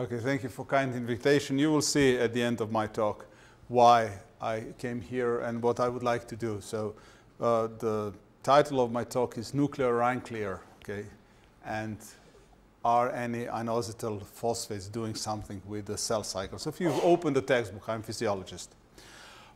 Okay, thank you for kind invitation. You will see at the end of my talk why I came here and what I would like to do. So uh, the title of my talk is Nuclear or Unclear, okay? And are any inositol phosphates doing something with the cell cycle? So if you've opened the textbook, I'm a physiologist.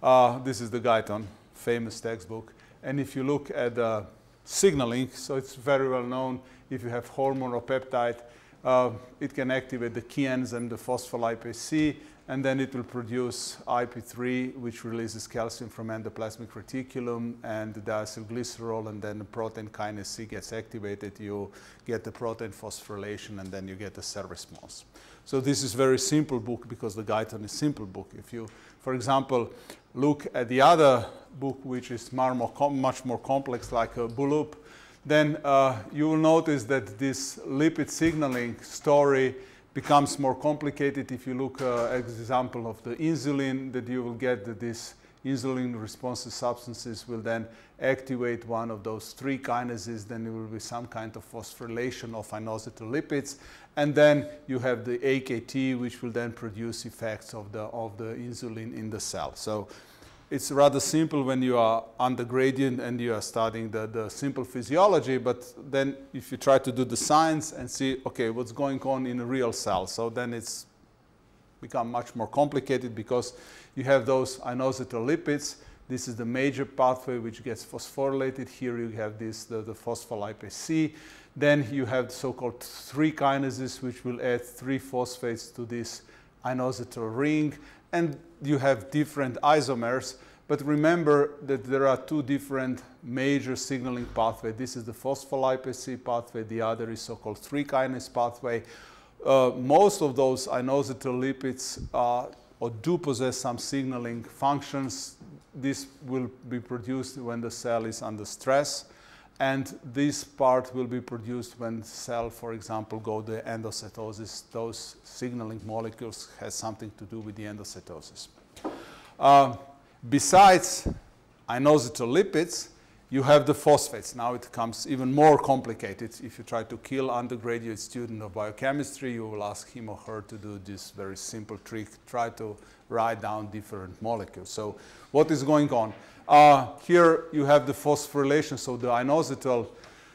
Uh, this is the Guyton, famous textbook. And if you look at the signaling, so it's very well known if you have hormone or peptide, uh, it can activate the key enzyme, the phospholipase C, and then it will produce IP3, which releases calcium from endoplasmic reticulum and the diacylglycerol, and then the protein kinase C gets activated. You get the protein phosphorylation, and then you get the cell response. So this is very simple book because the Guyton is simple book. If you, for example, look at the other book, which is much more complex, like a Boulpaep, then uh, you will notice that this lipid signaling story becomes more complicated if you look uh, at example of the insulin that you will get that this insulin responsive substances will then activate one of those three kinases then there will be some kind of phosphorylation of inositol lipids and then you have the AKT which will then produce effects of the of the insulin in the cell. So it's rather simple when you are on the gradient and you are studying the, the simple physiology, but then if you try to do the science and see, okay, what's going on in a real cell, so then it's become much more complicated because you have those inositol lipids. This is the major pathway which gets phosphorylated. Here you have this, the, the phospholipase C. Then you have the so-called three kinases which will add three phosphates to this inositol ring and you have different isomers. But remember that there are two different major signaling pathways. This is the phospholipase C pathway. The other is so-called 3-kinase pathway. Uh, most of those inositol lipids or do possess some signaling functions. This will be produced when the cell is under stress. And this part will be produced when cell, for example, go to endocytosis. Those signaling molecules has something to do with the endocytosis. Uh, besides inositol lipids, you have the phosphates. Now it becomes even more complicated. If you try to kill undergraduate student of biochemistry, you will ask him or her to do this very simple trick, try to write down different molecules. So what is going on? Uh, here you have the phosphorylation, so the inositol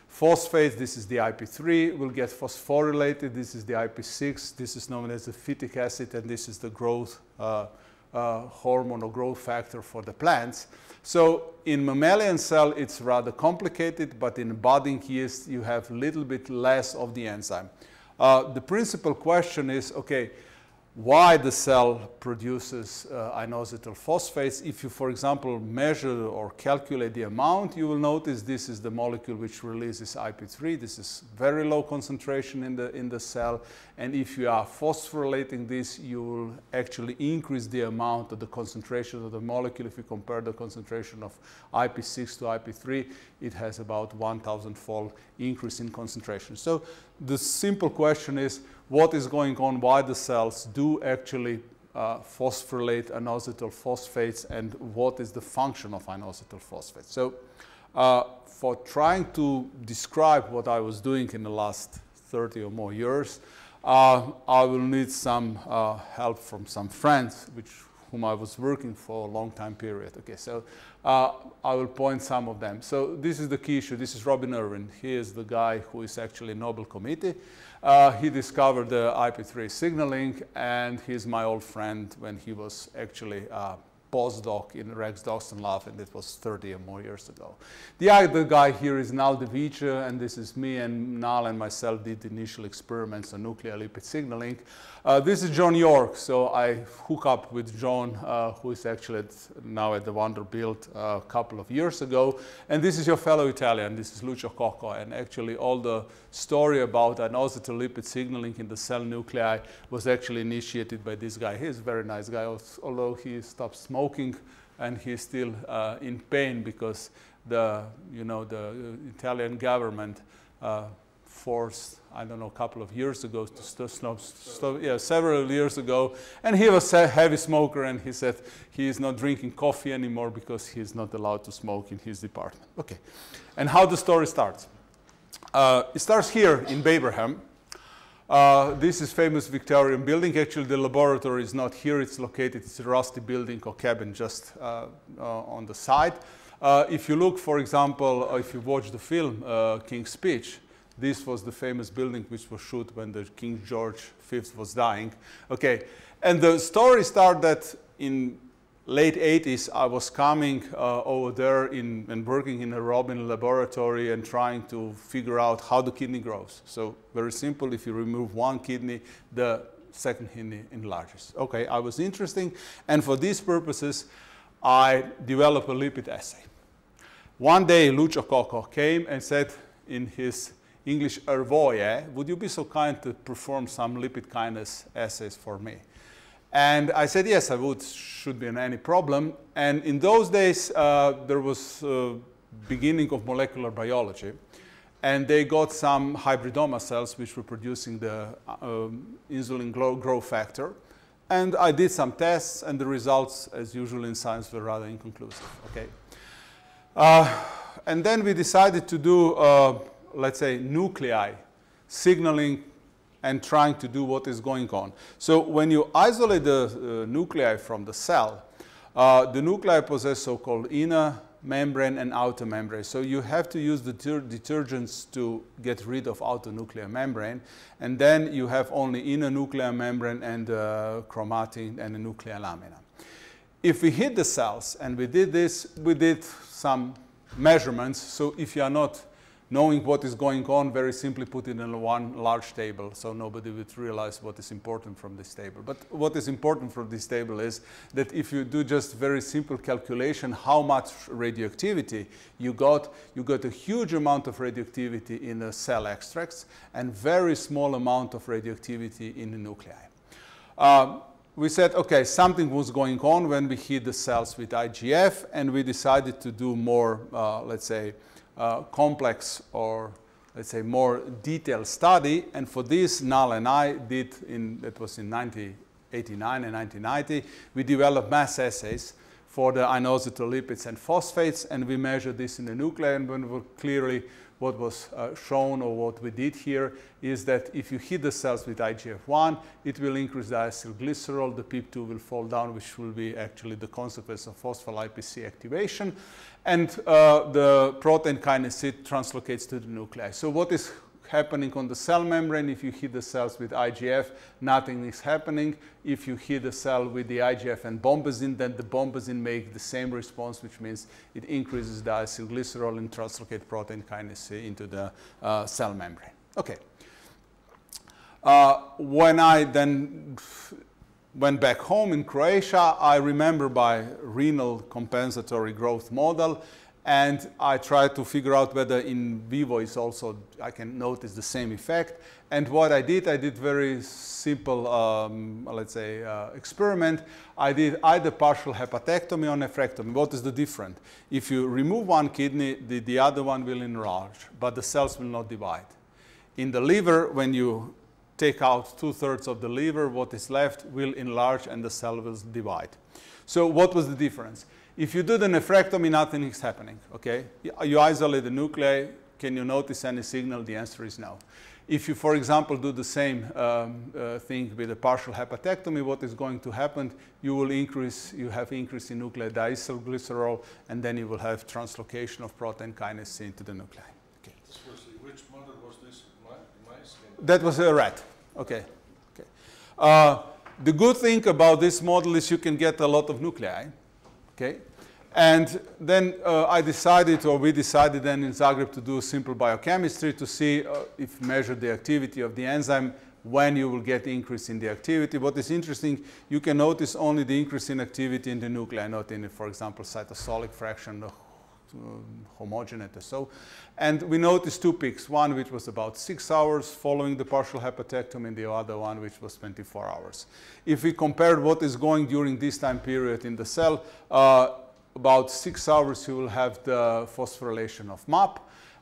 phosphate, this is the IP3, will get phosphorylated, this is the IP6, this is known as the phytic acid, and this is the growth uh, uh, hormone or growth factor for the plants. So in mammalian cell, it's rather complicated, but in budding yeast, you have a little bit less of the enzyme. Uh, the principal question is, okay, why the cell produces uh, inositol phosphates. If you, for example, measure or calculate the amount, you will notice this is the molecule which releases IP3. This is very low concentration in the, in the cell. And if you are phosphorylating this, you will actually increase the amount of the concentration of the molecule. If you compare the concentration of IP6 to IP3, it has about 1,000 fold increase in concentration. So the simple question is, what is going on, why the cells do actually uh, phosphorylate inositol phosphates and what is the function of inositol phosphates. So uh, for trying to describe what I was doing in the last 30 or more years, uh, I will need some uh, help from some friends which whom I was working for a long time period. Okay, so uh, I will point some of them. So this is the key issue. This is Robin Irvine. He is the guy who is actually Nobel Committee. Uh, he discovered the IP3 signaling, and he's my old friend when he was actually uh, postdoc in Rex Dawson Lab, and it was 30 or more years ago. The other guy here is Nal De and this is me, and Nal and myself did initial experiments on nuclear lipid signaling. Uh, this is John York, so I hook up with John, uh, who is actually at, now at the Vanderbilt uh, a couple of years ago. And this is your fellow Italian, this is Lucio Cocco, and actually all the story about inositol signaling in the cell nuclei was actually initiated by this guy. He's a very nice guy, although he stopped smoking and he's still uh, in pain because the, you know, the Italian government uh, forced, I don't know, a couple of years ago to stop, yeah, several years ago. And he was a heavy smoker and he said he is not drinking coffee anymore because he is not allowed to smoke in his department. Okay. And how the story starts. Uh, it starts here in Babraham. Uh, this is famous Victorian building. Actually, the laboratory is not here. It's located, it's a rusty building or cabin just uh, uh, on the side. Uh, if you look, for example, uh, if you watch the film King's Speech, this was the famous building which was shot when the King George V was dying. Okay, and the story started that in late 80s, I was coming uh, over there in, and working in a Robin laboratory and trying to figure out how the kidney grows. So very simple, if you remove one kidney, the second kidney enlarges. Okay, I was interesting, and for these purposes, I developed a lipid assay. One day, Lucio Cocco came and said in his English Hrvoje, would you be so kind to perform some lipid kinase assays for me? And I said, yes, I would, should be in any problem. And in those days, uh, there was uh, beginning of molecular biology. And they got some hybridoma cells which were producing the um, insulin growth factor. And I did some tests, and the results, as usual in science, were rather inconclusive. Okay. Uh, and then we decided to do, uh, let's say, nuclei signaling and trying to do what is going on. So when you isolate the uh, nuclei from the cell, uh, the nuclei possess so-called inner membrane and outer membrane. So you have to use the detergents to get rid of outer nuclear membrane. And then you have only inner nuclear membrane and uh, chromatin and a nuclear lamina. If we hit the cells, and we did this, we did some measurements. So if you are not knowing what is going on, very simply put it in one large table, so nobody would realize what is important from this table. But what is important from this table is that if you do just very simple calculation, how much radioactivity you got, you got a huge amount of radioactivity in the cell extracts and very small amount of radioactivity in the nuclei. Um, we said, okay, something was going on when we hit the cells with IGF, and we decided to do more, uh, let's say, uh, complex or let's say more detailed study. And for this, Nal and I did, in, that was in 1989 and 1990, we developed mass assays for the inositol lipids and phosphates, and we measured this in the nuclei, and we were clearly what was uh, shown or what we did here is that if you hit the cells with IGF-1, it will increase the acetylglycerol, the PIP2 will fall down, which will be actually the consequence of phospholipase activation, and uh, the protein kinase C translocates to the nuclei. So what is happening on the cell membrane. If you hit the cells with IGF, nothing is happening. If you hit the cell with the IGF and bombesin, then the bombesin make the same response, which means it increases the acetylglycerol and translocate protein kinase into the uh, cell membrane. Okay. Uh, when I then went back home in Croatia, I remember by renal compensatory growth model, and I tried to figure out whether in vivo is also, I can notice the same effect. And what I did, I did very simple, um, let's say, uh, experiment. I did either partial hepatectomy or nephrectomy. What is the difference? If you remove one kidney, the, the other one will enlarge, but the cells will not divide. In the liver, when you take out two-thirds of the liver, what is left will enlarge and the cell will divide. So what was the difference? If you do the nephrectomy, nothing is happening, okay? You isolate the nuclei, can you notice any signal? The answer is no. If you, for example, do the same um, uh, thing with a partial hepatectomy, what is going to happen? You will increase, you have increase in nuclear diacylglycerol, and then you will have translocation of protein kinase into the nuclei. Okay. Which model was this? Mice? That was a rat. Okay. okay. Uh, the good thing about this model is you can get a lot of nuclei. Okay. And then uh, I decided, or we decided then in Zagreb to do simple biochemistry to see uh, if measure the activity of the enzyme when you will get increase in the activity. What is interesting, you can notice only the increase in activity in the nuclei, not in, for example, cytosolic fraction, uh, homogeneity. So, and we noticed two peaks, one which was about six hours following the partial hepatectomy and the other one which was 24 hours. If we compared what is going during this time period in the cell, uh, about six hours you will have the phosphorylation of MAP,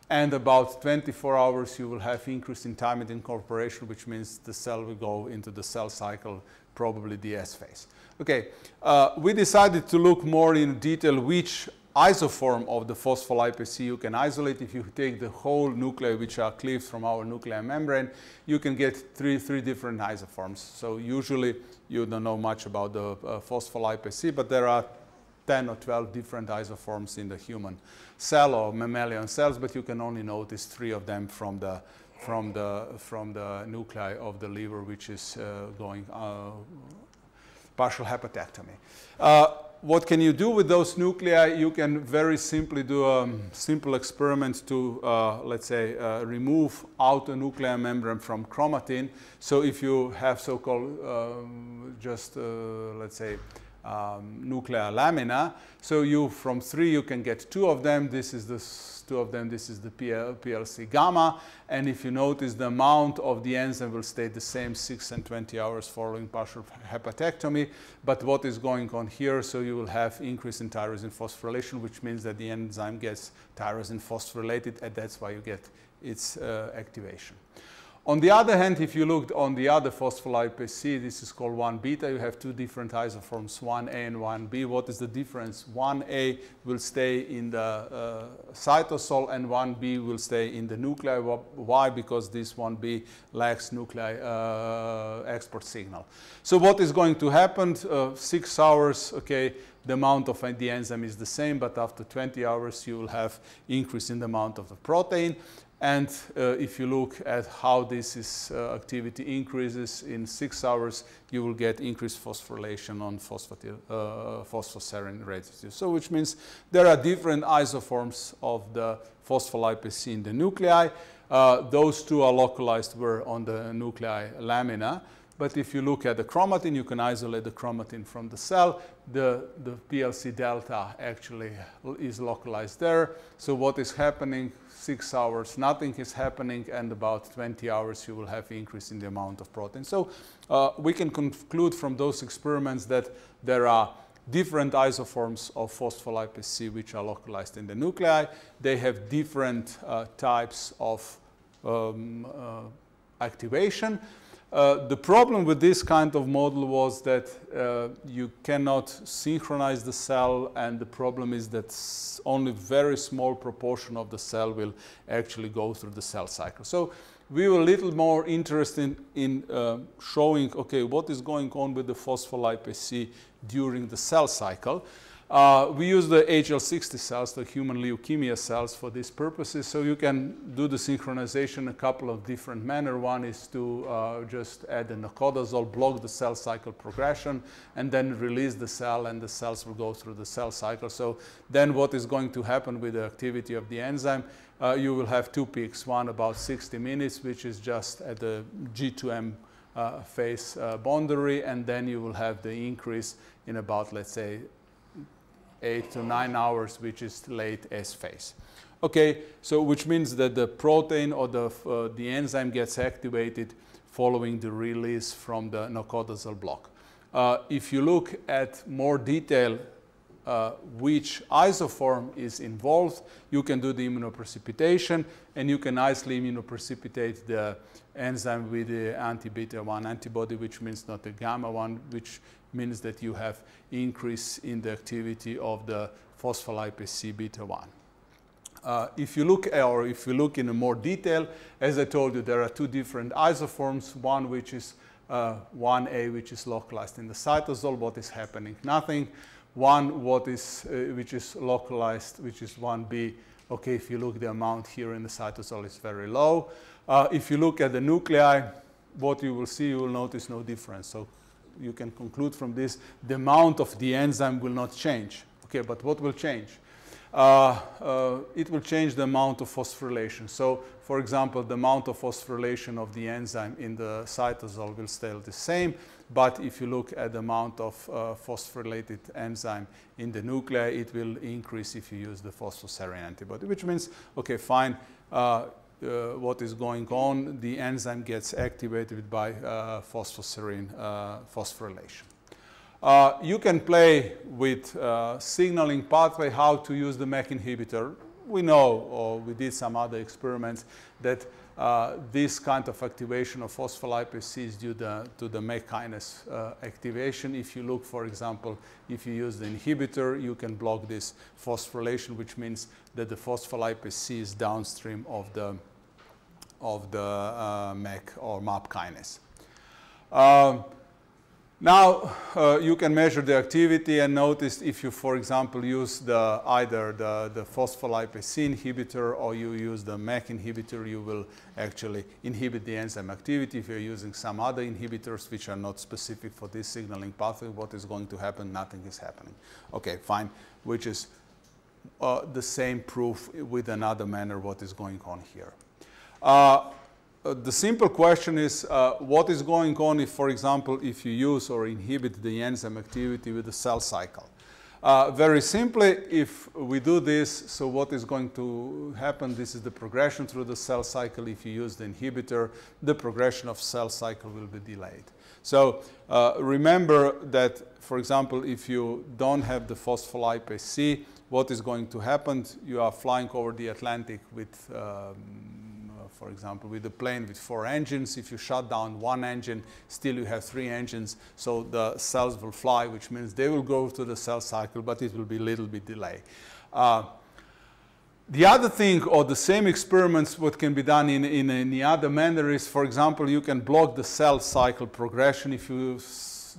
and about 24 hours you will have increase in thymidine incorporation, which means the cell will go into the cell cycle, probably the S phase. Okay, uh, we decided to look more in detail which isoform of the phospholipase C you can isolate. If you take the whole nuclei which are cleaved from our nuclear membrane, you can get three, three different isoforms. So usually you don't know much about the uh, phospholipase C, but there are 10 or 12 different isoforms in the human cell or mammalian cells, but you can only notice three of them from the, from the, from the nuclei of the liver, which is uh, going uh, partial hepatectomy. Uh, what can you do with those nuclei? You can very simply do a simple experiment to, uh, let's say, uh, remove outer nuclear membrane from chromatin. So if you have so-called um, just, uh, let's say, um, nuclear lamina. So you, from three, you can get two of them. This is the two of them. This is the PL, PLC gamma. And if you notice, the amount of the enzyme will stay the same 6 and 20 hours following partial hepatectomy. But what is going on here, so you will have increase in tyrosine phosphorylation, which means that the enzyme gets tyrosine phosphorylated, and that's why you get its uh, activation. On the other hand, if you look on the other phospholipase C, this is called 1 beta, you have two different isoforms, 1A and 1B. What is the difference? 1A will stay in the uh, cytosol and 1B will stay in the nuclei. Why? Because this 1B lacks nuclei uh, export signal. So what is going to happen? Uh, six hours, okay, the amount of the enzyme is the same, but after 20 hours you will have increase in the amount of the protein. And uh, if you look at how this is, uh, activity increases in six hours, you will get increased phosphorylation on uh, phosphoserine residues. So which means there are different isoforms of the phospholipase in the nuclei. Uh, those two are localized were on the nuclei lamina. But if you look at the chromatin, you can isolate the chromatin from the cell. The, the PLC delta actually is localized there. So what is happening, six hours, nothing is happening, and about 20 hours you will have increase in the amount of protein. So uh, we can conclude from those experiments that there are different isoforms of phospholipase C which are localized in the nuclei. They have different uh, types of um, uh, activation. Uh, the problem with this kind of model was that uh, you cannot synchronize the cell and the problem is that only very small proportion of the cell will actually go through the cell cycle. So we were a little more interested in uh, showing, okay, what is going on with the phospholipase C during the cell cycle. Uh, we use the HL60 cells, the human leukemia cells for these purposes. So you can do the synchronization a couple of different manner. One is to uh, just add an nocodazole, block the cell cycle progression, and then release the cell, and the cells will go through the cell cycle. So then what is going to happen with the activity of the enzyme? Uh, you will have two peaks, one about 60 minutes, which is just at the G2M uh, phase uh, boundary, and then you will have the increase in about, let's say, eight to nine hours, which is late S phase. Okay, so which means that the protein or the, uh, the enzyme gets activated following the release from the nocodazole block. Uh, if you look at more detail uh, which isoform is involved, you can do the immunoprecipitation and you can nicely immunoprecipitate the enzyme with the anti-beta 1 antibody, which means not the gamma 1, which means that you have increase in the activity of the phospholipase C beta 1. Uh, if you look, or if you look in more detail, as I told you, there are two different isoforms, one which is uh, 1A, which is localized in the cytosol, what is happening? Nothing. One what is, uh, which is localized, which is 1B, okay, if you look the amount here in the cytosol is very low. Uh, if you look at the nuclei, what you will see, you will notice no difference. So you can conclude from this the amount of the enzyme will not change. Okay, but what will change? Uh, uh, it will change the amount of phosphorylation. So, for example, the amount of phosphorylation of the enzyme in the cytosol will stay the same. But if you look at the amount of uh, phosphorylated enzyme in the nuclei, it will increase if you use the phosphoserine antibody, which means, okay, fine, uh, uh, what is going on, the enzyme gets activated by uh, phosphoserine uh, phosphorylation. Uh, you can play with uh, signaling pathway, how to use the MEK inhibitor. We know, or we did some other experiments, that uh, this kind of activation of phospholipase C is due to the MEK kinase uh, activation. If you look, for example, if you use the inhibitor, you can block this phosphorylation, which means that the phospholipase C is downstream of the, of the uh, MEK or MAP kinase. Um, now uh, you can measure the activity and notice if you, for example, use the, either the, the phospholipase C inhibitor or you use the MEK inhibitor, you will actually inhibit the enzyme activity. If you're using some other inhibitors which are not specific for this signaling pathway, what is going to happen? Nothing is happening. Okay, fine, which is uh, the same proof with another manner what is going on here. Uh, the simple question is uh, what is going on if, for example, if you use or inhibit the enzyme activity with the cell cycle. Uh, very simply, if we do this, so what is going to happen? This is the progression through the cell cycle. If you use the inhibitor, the progression of cell cycle will be delayed. So uh, remember that, for example, if you don't have the phospholipase C, what is going to happen? You are flying over the Atlantic with um, for example, with a plane with four engines, if you shut down one engine, still you have three engines, so the cells will fly, which means they will go to the cell cycle, but it will be a little bit delay. Uh, the other thing, or the same experiments, what can be done in, in any other manner is, for example, you can block the cell cycle progression if you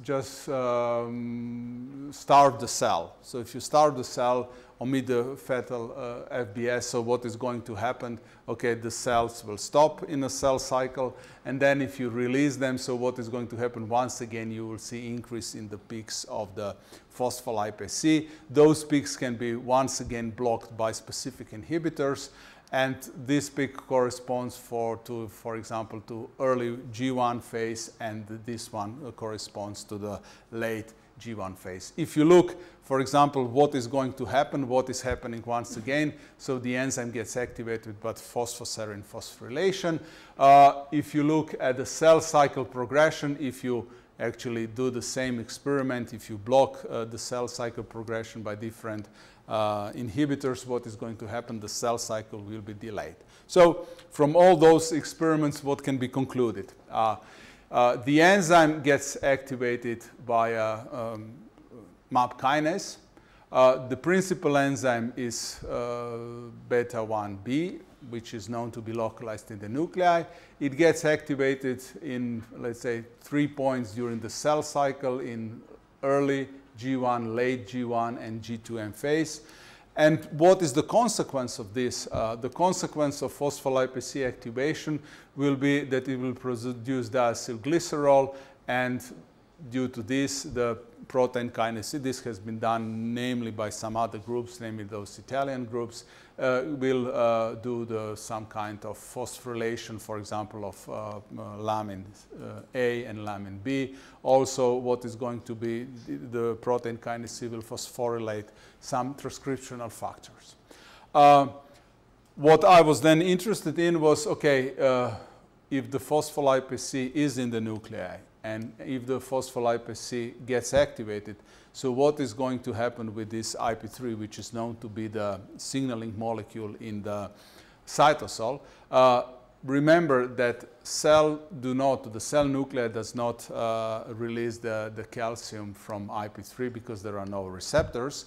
just um, starve the cell. So if you starve the cell, omit the fetal uh, FBS, so what is going to happen? Okay, the cells will stop in a cell cycle, and then if you release them, so what is going to happen? Once again, you will see increase in the peaks of the phospholipase C. Those peaks can be once again blocked by specific inhibitors, and this peak corresponds for, to, for example, to early G1 phase, and this one corresponds to the late G1 phase. If you look, for example, what is going to happen, what is happening once again, so the enzyme gets activated by phosphoserine phosphorylation. Uh, if you look at the cell cycle progression, if you actually do the same experiment, if you block uh, the cell cycle progression by different uh, inhibitors, what is going to happen? The cell cycle will be delayed. So from all those experiments, what can be concluded? Uh, the enzyme gets activated by a um, MAP kinase. Uh, the principal enzyme is uh, beta 1b, which is known to be localized in the nuclei. It gets activated in, let's say, three points during the cell cycle in early G1, late G1, and G2M phase. And what is the consequence of this? Uh, the consequence of phospholipase C activation will be that it will produce diacylglycerol and due to this, the protein kinase, this has been done namely by some other groups, namely those Italian groups, will uh, do the, some kind of phosphorylation, for example, of uh, uh lamin uh, A and lamin B. Also, what is going to be the, the protein kinase C will phosphorylate some transcriptional factors. Uh, what I was then interested in was, okay, if the phospholipase C is in the nuclei, and if the phospholipase C gets activated, so what is going to happen with this IP3, which is known to be the signaling molecule in the cytosol? Uh, remember that cell do not, the cell nuclei does not uh, release the, the calcium from IP3 because there are no receptors.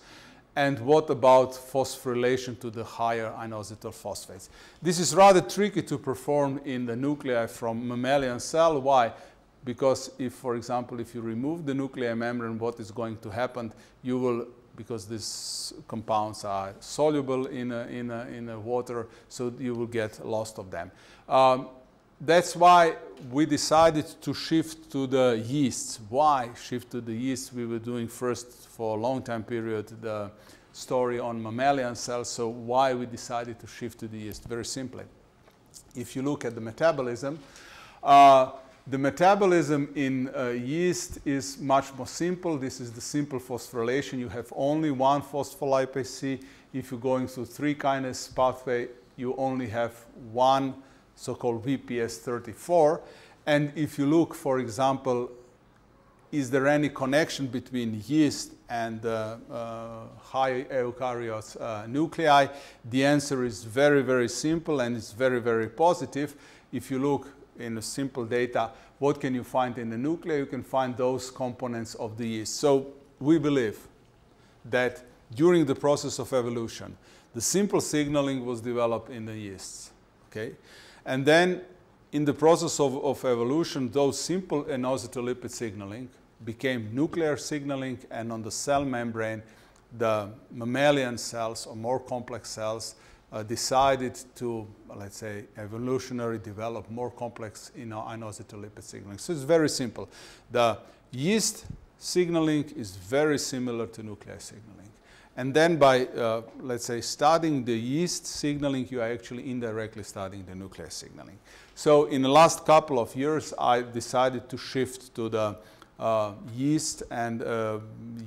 And what about phosphorylation to the higher inositol phosphates? This is rather tricky to perform in the nuclei from mammalian cell. Why? Because if, for example, if you remove the nuclear membrane, what is going to happen? You will, because these compounds are soluble in, a, in, a, in a water, so you will get lost of them. Um, that's why we decided to shift to the yeasts. Why shift to the yeast? We were doing first for a long time period the story on mammalian cells, so why we decided to shift to the yeast? Very simply. If you look at the metabolism, uh, the metabolism in uh, yeast is much more simple. This is the simple phosphorylation. You have only one phospholipase C. If you're going through three kinase pathway, you only have one so-called VPS34. And if you look, for example, is there any connection between yeast and uh, uh, high eukaryote uh, nuclei? The answer is very, very simple and it's very, very positive if you look in a simple data, what can you find in the nuclei? You can find those components of the yeast. So we believe that during the process of evolution, the simple signaling was developed in the yeasts. Okay? And then in the process of, of evolution, those simple inositol signaling became nuclear signaling, and on the cell membrane, the mammalian cells or more complex cells uh, decided to, let's say, evolutionary develop more complex you know, signaling. So it's very simple. The yeast signaling is very similar to nuclear signaling. And then by, uh, let's say, studying the yeast signaling, you are actually indirectly studying the nuclear signaling. So in the last couple of years, I decided to shift to the uh, yeast and uh,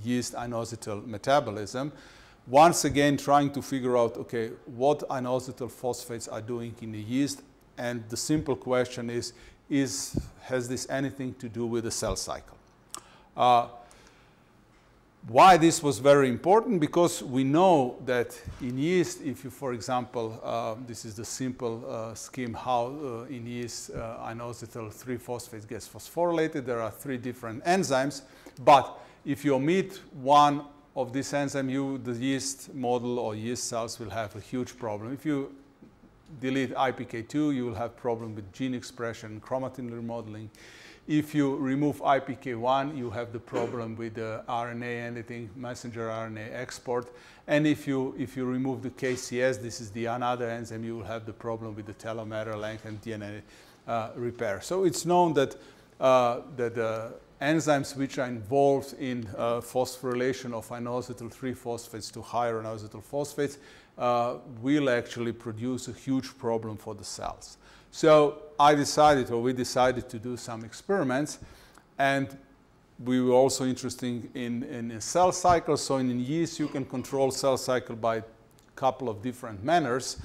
yeast inositol metabolism. Once again, trying to figure out, okay, what inositol phosphates are doing in the yeast. And the simple question is, is has this anything to do with the cell cycle? Uh, why this was very important? Because we know that in yeast, if you, for example, uh, this is the simple uh, scheme how uh, in yeast uh, inositol 3-phosphate gets phosphorylated. There are three different enzymes, but if you omit one of this enzyme, you, the yeast model or yeast cells will have a huge problem. If you delete IPK2, you will have problem with gene expression, chromatin remodeling. If you remove IPK1, you have the problem with the RNA editing, messenger RNA export. And if you, if you remove the KCS, this is the another enzyme, you will have the problem with the telomere length and DNA uh, repair. So it's known that, uh, that the enzymes which are involved in uh, phosphorylation of inositol 3-phosphates to higher inositol phosphates uh, will actually produce a huge problem for the cells. So I decided, or we decided to do some experiments, and we were also interested in, in cell cycle. So in yeast, you can control cell cycle by a couple of different manners.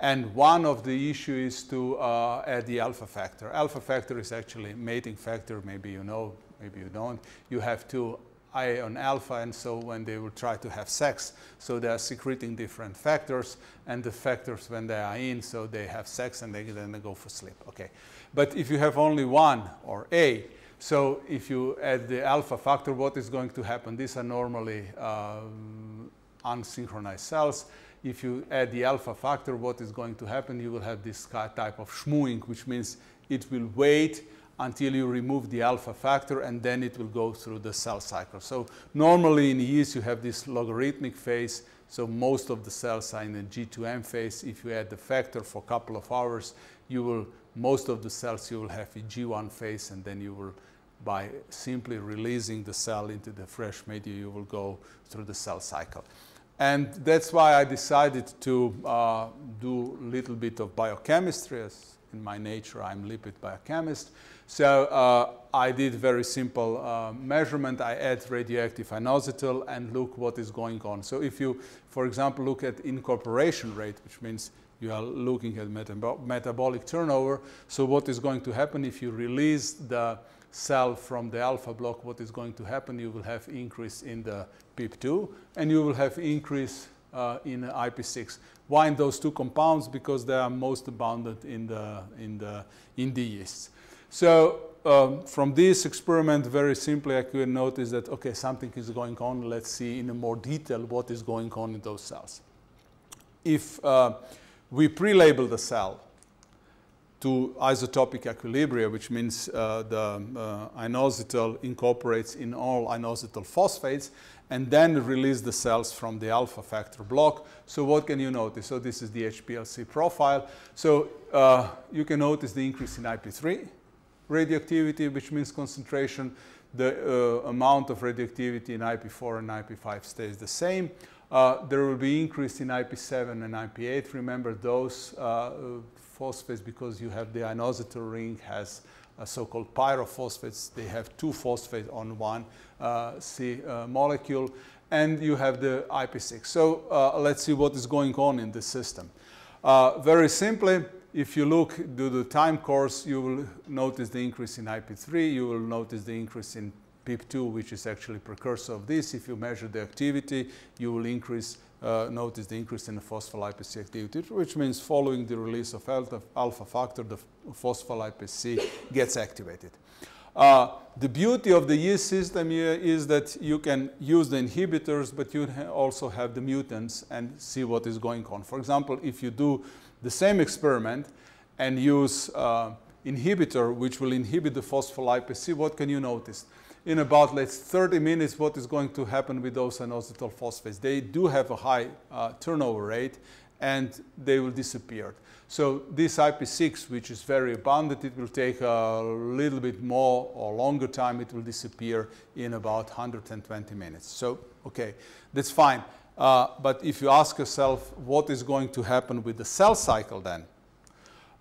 And one of the issues is to uh, add the alpha factor. Alpha factor is actually mating factor. Maybe you know, maybe you don't. You have two ion alpha, and so when they will try to have sex, so they are secreting different factors, and the factors when they are in, so they have sex and they then they go for sleep. Okay, but if you have only one or A, so if you add the alpha factor, what is going to happen? These are normally um, unsynchronized cells. If you add the alpha factor, what is going to happen? You will have this type of schmooing, which means it will wait until you remove the alpha factor and then it will go through the cell cycle. So normally in yeast you have this logarithmic phase so most of the cells are in the G2M phase. If you add the factor for a couple of hours, you will, most of the cells you will have a G1 phase and then you will, by simply releasing the cell into the fresh media, you will go through the cell cycle. And that's why I decided to uh, do a little bit of biochemistry. As in my nature, I'm lipid biochemist. So uh, I did very simple uh, measurement. I add radioactive inositol and look what is going on. So if you, for example, look at incorporation rate, which means you are looking at metab metabolic turnover. So what is going to happen if you release the cell from the alpha block, what is going to happen? You will have increase in the PIP2 and you will have increase uh, in IP6. Why in those two compounds? Because they are most abundant in the, in the, in the yeasts. So um, from this experiment, very simply, I could notice that, okay, something is going on. Let's see in more detail what is going on in those cells. If uh, we pre-label the cell to isotopic equilibria, which means uh, the uh, inositol incorporates in all inositol phosphates, and then release the cells from the alpha factor block. So what can you notice? So this is the HPLC profile. So uh, you can notice the increase in IP3, radioactivity, which means concentration, the uh, amount of radioactivity in IP4 and IP5 stays the same. Uh, there will be increase in IP7 and IP8. Remember those uh, phosphates because you have the inositol ring has so-called pyrophosphates. They have two phosphates on one C uh, molecule. And you have the IP6. So uh, let's see what is going on in this system. very simply, if you look to the time course, you will notice the increase in IP3, you will notice the increase in PIP2, which is actually precursor of this. If you measure the activity, you will increase uh, notice the increase in the phospholipase C activity, which means following the release of alpha, alpha factor, the phospholipase C gets activated. Uh, the beauty of the yeast system here is that you can use the inhibitors, but you also have the mutants and see what is going on. For example, if you do the same experiment and use uh, inhibitor, which will inhibit the phospholipase what can you notice? in about let's 30 minutes what is going to happen with those inositol phosphates. They do have a high uh, turnover rate and they will disappear. So this IP6, which is very abundant, it will take a little bit more or longer time. It will disappear in about 120 minutes. So, okay, that's fine. Uh, but if you ask yourself what is going to happen with the cell cycle then,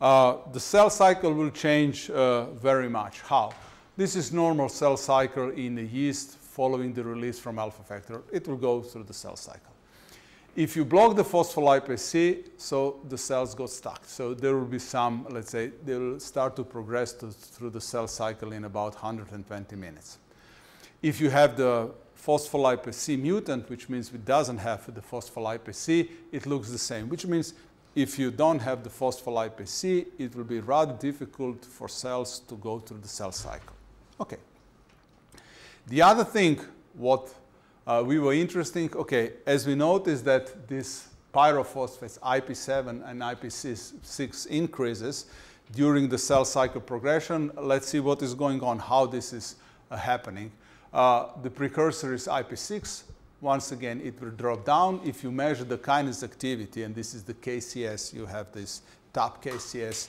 uh, the cell cycle will change uh, very much. How? This is normal cell cycle in a yeast following the release from alpha factor. It will go through the cell cycle. If you block the phospholipase C, so the cells got stuck. So there will be some, let's say, they will start to progress to, through the cell cycle in about 120 minutes. If you have the phospholipase C mutant, which means it doesn't have the phospholipase C, it looks the same, which means if you don't have the phospholipase C, it will be rather difficult for cells to go through the cell cycle. Okay. The other thing what uh, we were interesting, okay, as we noticed that this pyrophosphates IP7 and IP6 increases during the cell cycle progression, let's see what is going on, how this is uh, happening. Uh, the precursor is IP6. Once again, it will drop down. If you measure the kinase activity, and this is the KCS, you have this top KCS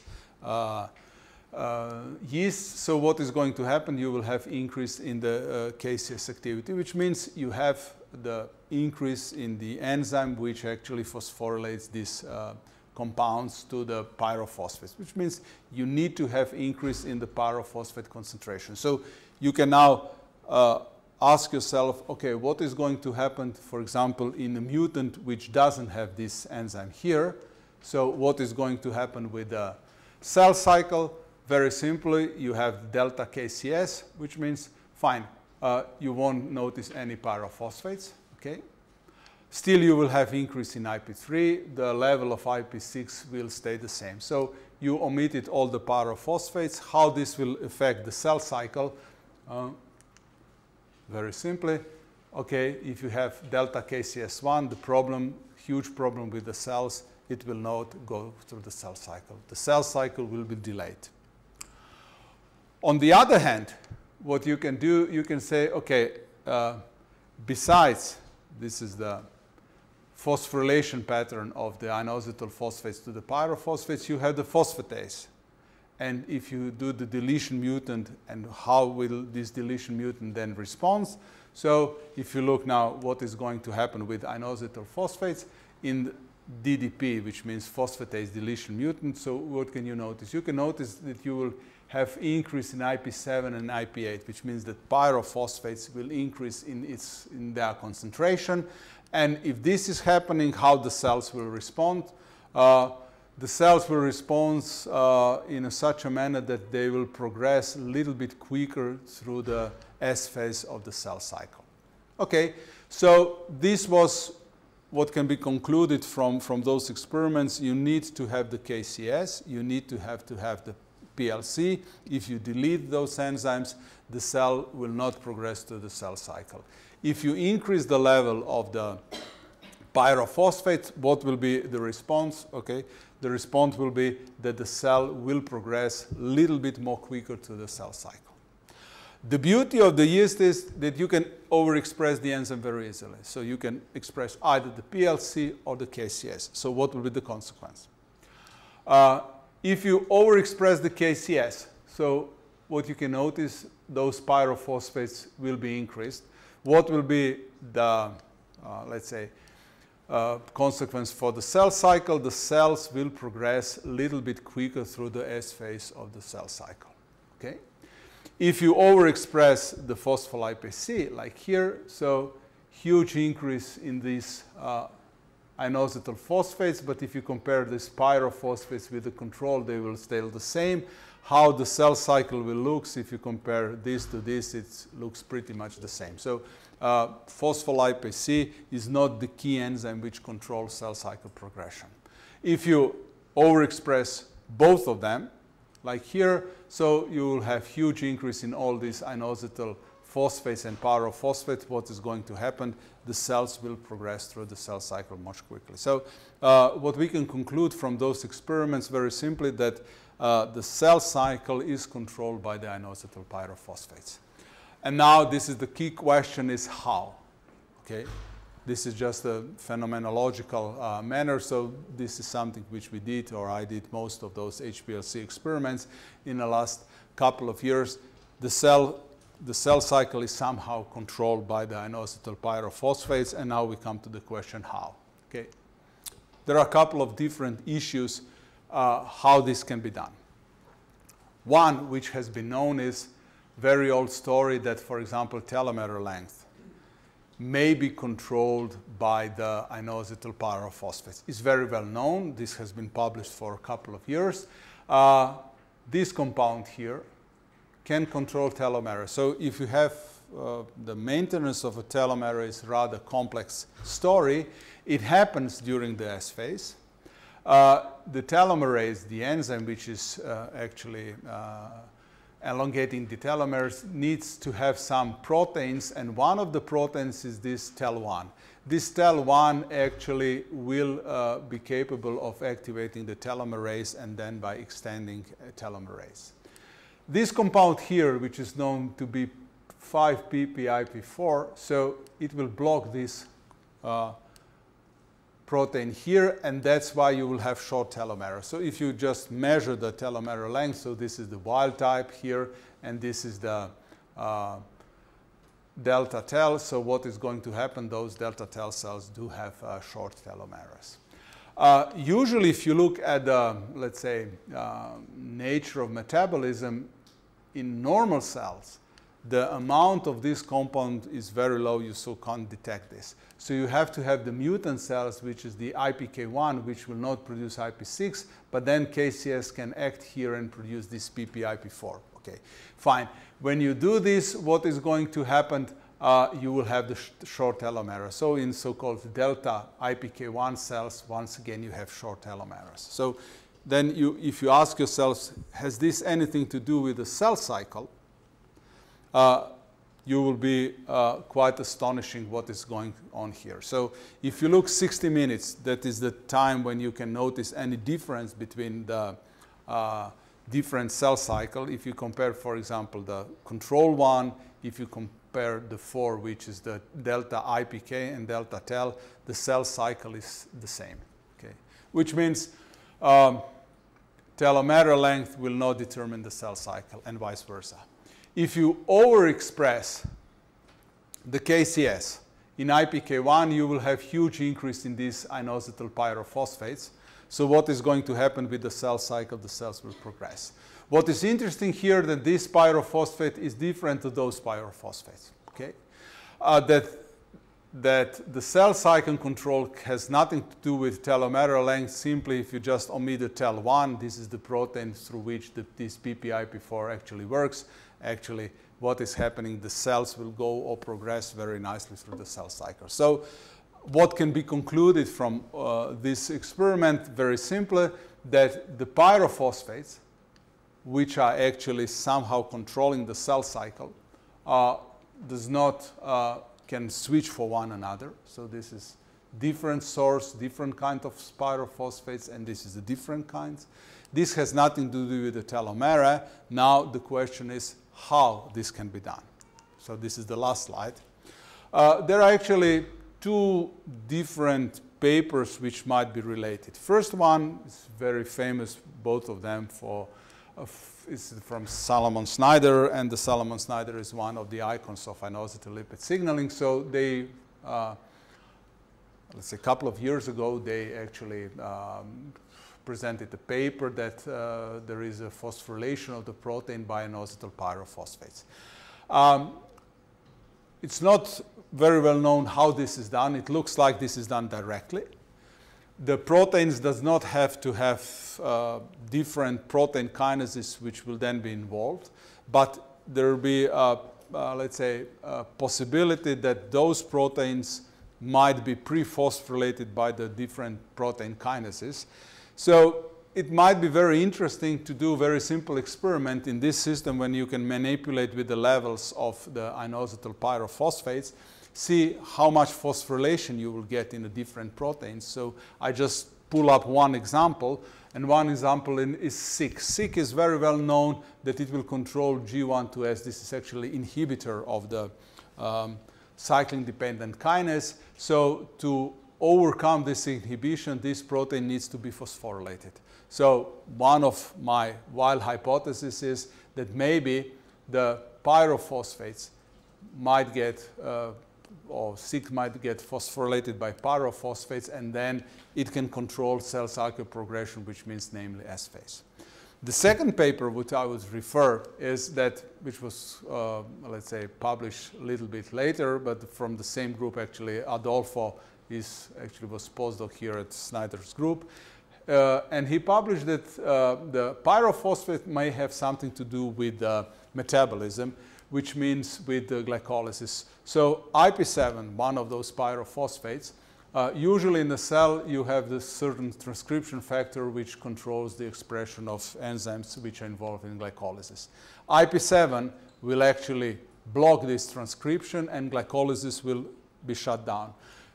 uh, yeast. So what is going to happen? You will have increase in the uh, activity, which means you have the increase in the enzyme which actually phosphorylates these uh, compounds to the pyrophosphates, which means you need to have increase in the pyrophosphate concentration. So you can now uh, ask yourself, okay, what is going to happen, for example, in a mutant which doesn't have this enzyme here? So what is going to happen with the cell cycle? Very simply, you have delta KCS, which means, fine, uh, you won't notice any pyrophosphates, okay? Still, you will have increase in IP3. The level of IP6 will stay the same. So you omitted all the pyrophosphates. How this will affect the cell cycle? Uh, very simply, okay, if you have delta KCS1, the problem, huge problem with the cells, it will not go through the cell cycle. The cell cycle will be delayed. On the other hand, what you can do, you can say, okay, uh, besides, this is the phosphorylation pattern of the inositol phosphates to the pyrophosphates, you have the phosphatase. And if you do the deletion mutant and how will this deletion mutant then respond? So if you look now what is going to happen with inositol phosphates in DDP, which means phosphatase deletion mutant, so what can you notice? You can notice that you will have increase in IP7 and IP8, which means that pyrophosphates will increase in, its, in their concentration. And if this is happening, how the cells will respond? Uh, the cells will respond uh, in a such a manner that they will progress a little bit quicker through the S phase of the cell cycle. Okay, so this was what can be concluded from, from those experiments. You need to have the KCS, you need to have to have the PLC. If you delete those enzymes, the cell will not progress to the cell cycle. If you increase the level of the pyrophosphate, what will be the response? Okay, the response will be that the cell will progress a little bit more quicker to the cell cycle. The beauty of the yeast is that you can overexpress the enzyme very easily. So you can express either the PLC or the KCS. So what will be the consequence? Uh, if you overexpress the KCS, so what you can notice, those pyrophosphates will be increased. What will be the, uh, let's say, uh, consequence for the cell cycle? The cells will progress a little bit quicker through the S phase of the cell cycle. Okay? If you overexpress the phospholipase C, like here, so huge increase in these uh, inositol phosphates, but if you compare the pyrophosphates with the control, they will stay the same. how the cell cycle will look. If you compare this to this, it looks pretty much the same. So uh, phospholipase C is not the key enzyme which controls cell cycle progression. If you overexpress both of them, like here, so you will have huge increase in all these inositol phosphates and pyrophosphate. What is going to happen? The cells will progress through the cell cycle much quickly. So uh, what we can conclude from those experiments very simply that uh, the cell cycle is controlled by the inositol pyrophosphates. And now this is the key question is how, okay? This is just a phenomenological uh, manner, so this is something which we did, or I did most of those HPLC experiments in the last couple of years. The cell, the cell cycle is somehow controlled by the inositol pyrophosphates, and now we come to the question how. Okay, There are a couple of different issues uh, how this can be done. One, which has been known, is very old story that, for example, telomere length may be controlled by the inositol pyrophosphates. It's very well known. This has been published for a couple of years. Uh, this compound here can control telomere. So if you have uh, the maintenance of a telomere is rather complex story, it happens during the S phase. Uh, the telomerase, the enzyme which is uh, actually uh, elongating the telomeres needs to have some proteins, and one of the proteins is this TEL1. This TEL1 actually will uh, be capable of activating the telomerase and then by extending telomerase. This compound here, which is known to be 5-PPIP4, so it will block this uh, protein here, and that's why you will have short telomere. So if you just measure the telomere length, so this is the wild type here, and this is the uh, delta tel. So what is going to happen? Those delta tel cells do have uh, short telomeres. Uh, usually, if you look at the, let's say, uh, nature of metabolism in normal cells, the amount of this compound is very low, you so can't detect this. So you have to have the mutant cells, which is the IPK1, which will not produce IP6, but then KCS can act here and produce this PPIP4. Okay, fine. When you do this, what is going to happen? Uh, you will have the sh short telomeres. So in so-called delta IPK1 cells, once again, you have short telomeres. So then you, if you ask yourselves, has this anything to do with the cell cycle? Uh, you will be uh, quite astonishing what is going on here. So if you look 60 minutes, that is the time when you can notice any difference between the uh, different cell cycle. If you compare, for example, the control one, if you compare the four, which is the delta IPK and delta TEL, the cell cycle is the same, okay? Which means um, telomere length will not determine the cell cycle and vice versa if you overexpress the KCS in IPK1, you will have huge increase in these inositol pyrophosphates. So what is going to happen with the cell cycle? The cells will progress. What is interesting here that this pyrophosphate is different to those pyrophosphates. Okay, uh, that that the cell cycle control has nothing to do with telomere length. Simply, if you just omit the TEL1, this is the protein through which the, this PPIP4 actually works actually what is happening, the cells will go or progress very nicely through the cell cycle. So what can be concluded from uh, this experiment, very simply, that the pyrophosphates, which are actually somehow controlling the cell cycle, uh, does not, uh, can switch for one another. So this is different source, different kind of pyrophosphates, and this is a different kinds. This has nothing to do with the telomere. Now the question is how this can be done. So this is the last slide. Uh, there are actually two different papers which might be related. First one is very famous, both of them for is from Solomon Snyder, and the Solomon Snyder is one of the icons of inositol lipid signaling. So they, uh, let's say a couple of years ago, they actually um, presented a paper that uh, there is a phosphorylation of the protein by inositol pyrophosphates. Um, it's not very well known how this is done. It looks like this is done directly. The proteins does not have to have uh, different protein kinases which will then be involved, but there will be, a, uh, let's say, a possibility that those proteins might be pre-phosphorylated by the different protein kinases. So it might be very interesting to do a very simple experiment in this system when you can manipulate with the levels of the inositol pyrophosphates see how much phosphorylation you will get in the different proteins. So I just pull up one example, and one example in, is SYK. SYK is very well known that it will control G1-2S. This is actually inhibitor of the um, cyclin-dependent kinase. So to overcome this inhibition, this protein needs to be phosphorylated. So one of my wild hypotheses is that maybe the pyrophosphates might get uh, or SYK might get phosphorylated by pyrophosphates, and then it can control cell cycle progression, which means namely S phase. The second paper which I would refer is that, which was, uh, let's say, published a little bit later, but from the same group actually, Adolfo is actually was postdoc here at Snyder's group. Uh, and he published that uh, the pyrophosphate may have something to do with uh, metabolism which means with the glycolysis. So IP7, one of those pyrophosphates, uh, usually in the cell you have this certain transcription factor which controls the expression of enzymes which are involved in glycolysis. IP7 will actually block this transcription and glycolysis will be shut down.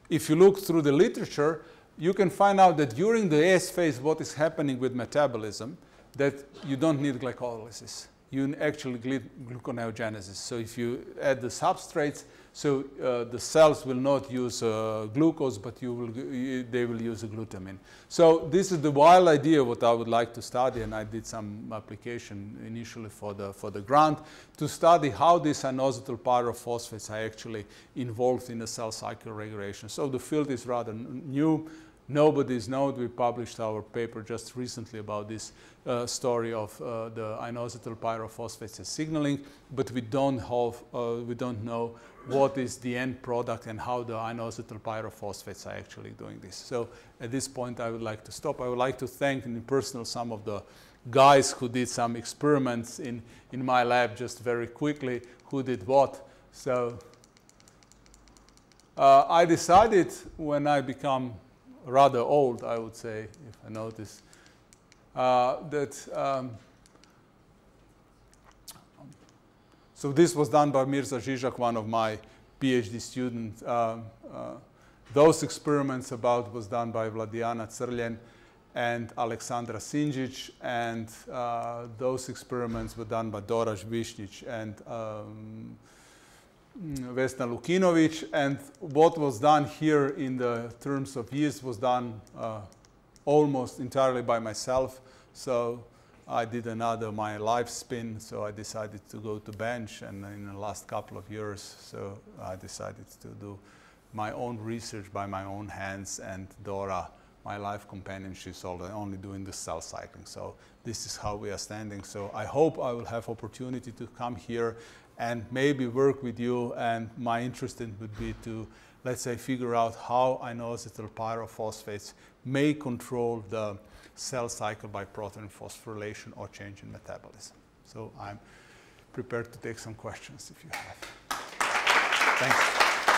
If you look through the literature, you can find out that during the S phase what is happening with metabolism, that you don't need glycolysis you actually gluconeogenesis. So if you add the substrates, so uh, the cells will not use uh, glucose, but you will, you, they will use glutamine. So this is the wild idea what I would like to study, and I did some application initially for the, for the grant, to study how these inositol pyrophosphates are actually involved in the cell cycle regulation. So the field is rather new nobody's known. We published our paper just recently about this uh, story of uh, the inositol pyrophosphates signaling, but we don't have, uh, we don't know what is the end product and how the inositol pyrophosphates are actually doing this. So at this point, I would like to stop. I would like to thank in personal some of the guys who did some experiments in, in my lab just very quickly, who did what. So uh, I decided when I become rather old, I would say, if I notice, uh, that um, so this was done by Mirza Zizak, one of my PhD students. Uh, uh, those experiments about was done by Vladiana Crljen and Alexandra Sinjic, and uh, those experiments were done by Dora Višnjić and um, Vesna Lukinovic, and what was done here in the terms of years was done uh, almost entirely by myself. So I did another my life spin, so I decided to go to bench, and in the last couple of years, so I decided to do my own research by my own hands, and Dora, my life companion, she's only doing the cell cycling. So this is how we are standing. So I hope I will have opportunity to come here and maybe work with you. And my interest in would be to, let's say, figure out how inositol pyrophosphates may control the cell cycle by protein phosphorylation or change in metabolism. So I'm prepared to take some questions if you have. Thanks.